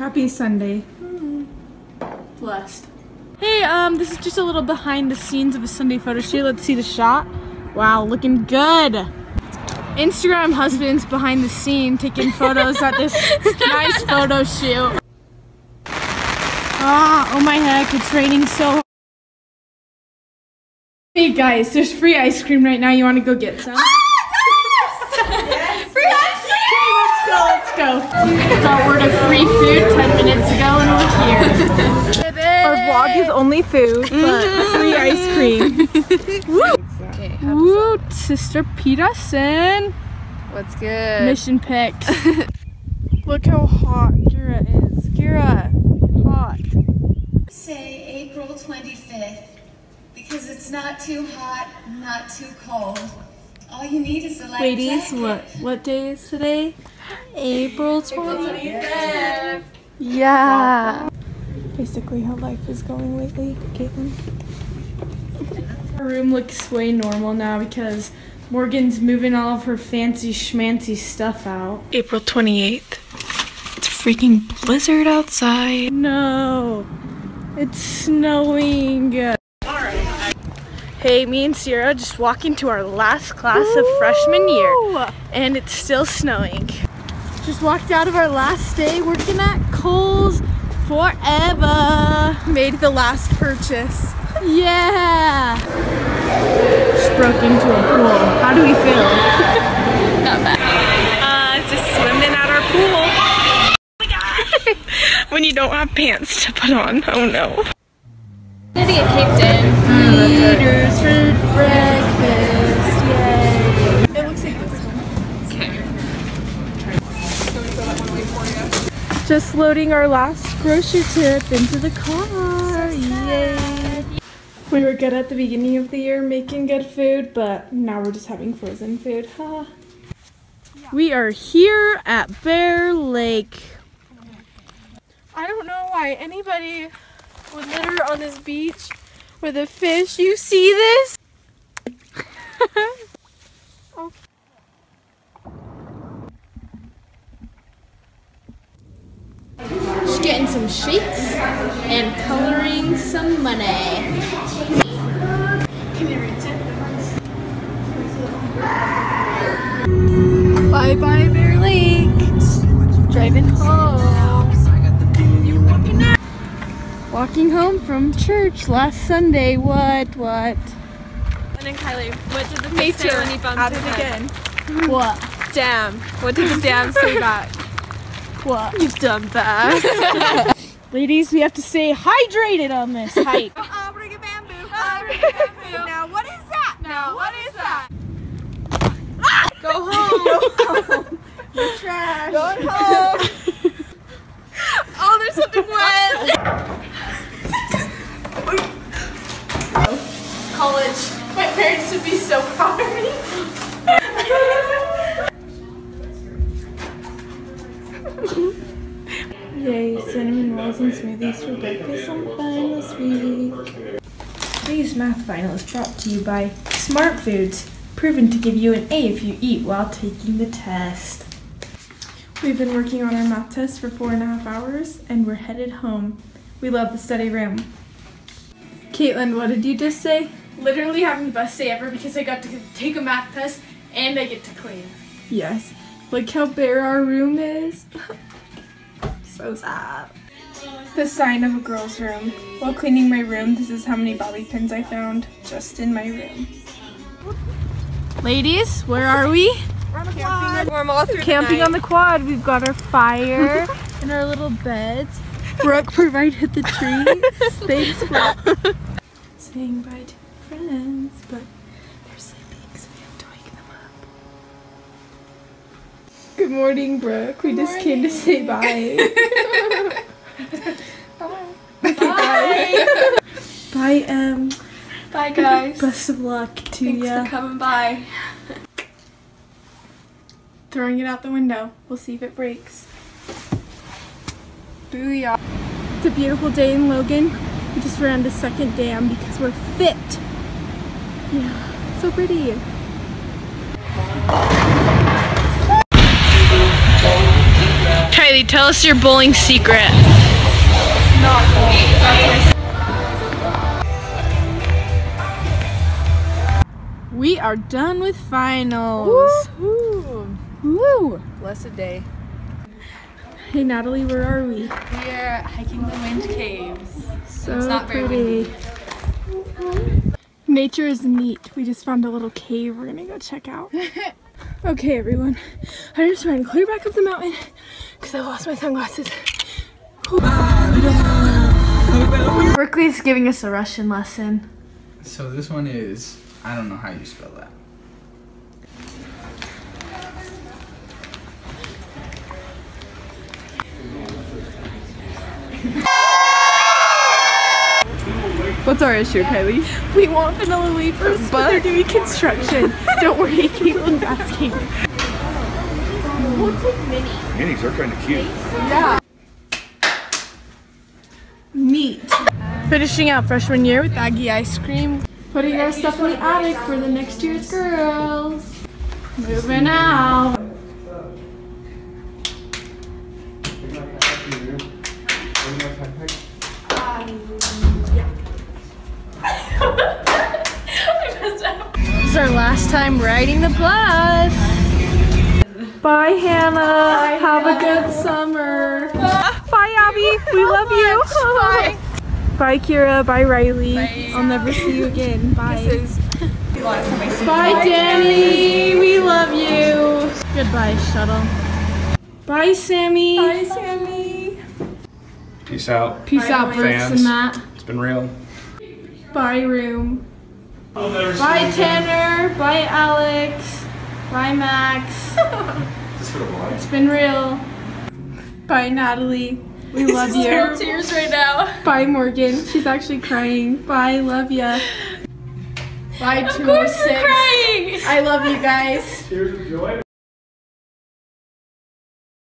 Happy Sunday. Blessed. Hey, um, this is just a little behind the scenes of a Sunday photo shoot. Let's see the shot. Wow, looking good. Instagram husbands behind the scene taking photos at this nice photo shoot. Ah, oh my heck, it's raining so Hey guys, there's free ice cream right now. You want to go get some? Free ice cream! Let's go, let's. Got word of free food 10 minutes ago and we're here. Our vlog is only food, but mm-hmm. free ice cream. Woo! Okay, Woo, Sister Peterson. What's good? Mission pics. Look how hot Gira is. Gira, hot. Say April 25th because it's not too hot, not too cold. All you need is a light Ladies, jacket. what what day is today? April 25th. Yeah. Basically how life is going lately, Kaitlyn. Our room looks way normal now because Morgan's moving all of her fancy schmancy stuff out. April 28th. It's a freaking blizzard outside. No, it's snowing. Hey, me and Sierra just walking to our last class of freshman year, and it's still snowing. Just walked out of our last day working at Kohl's forever. Made the last purchase. Yeah. Just broke into a pool. How do we feel? Not bad. Uh, just swimming at our pool. when you don't have pants to put on. Oh no. Need to get caved in. Eaters for breakfast. Just loading our last grocery trip into the car. Yay. We were good at the beginning of the year making good food, but now we're just having frozen food. Ha. We are here at Bear Lake. I don't know why anybody would litter on this beach with a fish. You see this? Just some shakes and coloring some money. Bye bye Bear Lake. Driving home. Walking home from church last Sunday. What? What? And then Kylie, what did the fish say when he bumped his again. What? Damn. What did the damn say back? What? You dumb bass. Ladies, we have to stay hydrated on this hike. Uh-uh, I'll bring a bamboo. I'll bring a bamboo. Now what is that? Now what is that? Go home. You're trash. Going home. oh, there's something wet. College. My parents would be so proud of me. Rolls and smoothies for breakfast fun this week. Today's math final is brought to you by Smart Foods, proven to give you an A if you eat while taking the test. We've been working on our math test for four and a half hours and we're headed home. We love the study room. Kaitlyn, what did you just say? Literally having the best day ever because I got to take a math test and I get to clean. Yes. Look how bare our room is. so sad. The sign of a girl's room. While cleaning my room, this is how many bobby pins I found just in my room. Ladies, where are we? Warm all through Camping on the quad. We've got our fire and our little beds. Brooke provided the treats. Thanks, Brooke. Saying bye to friends, but they're sleeping, so we have to wake them up. Good morning, Brooke. We just came to say bye. bye. Bye, Em. Bye guys. Best of luck to Thanks ya. for coming by. Throwing it out the window. We'll see if it breaks. Booyah. It's a beautiful day in Logan. We just ran the second dam because we're fit. Yeah, so pretty. Kylie, tell us your bowling secret. We are done with finals. Woo! Woo! Blessed day. Hey Natalie, where are we? We are hiking the wind caves. So It's not very pretty. Nature is neat. We just found a little cave we're gonna go check out. okay, everyone. I'm just trying to clear back up the mountain because I lost my sunglasses. Berkeley's giving us a Russian lesson. So this one is, I don't know how you spell that. What's our issue, Kylie? We want vanilla wafers, but they're doing construction. Don't worry, keep Kaitlyn's asking. Minis are kind of cute. Neat. Finishing out freshman year with Aggie ice cream. Putting our stuff in the attic for the next year's girls. Moving out. This is our last time riding the bus. Bye, Hannah. Have a good summer. Bye, Abby. We love you. Bye. Bye, Kira. Bye, Riley. I'll never see you again. Bye. Bye, Danny. We love you. Goodbye, shuttle. Bye, Sammy. Bye, Sammy. Peace out. Peace out, Brooks fans. and Matt. It's been real. Bye, room. Bye, Tanner. Bye, Alex. Bye, Max. Just for the vlog. It's been real. Bye, Natalie. We love you. Tears right now. Bye, Morgan. She's actually crying. Bye, love ya. Bye, 206. Of oh course we're crying. I love you guys.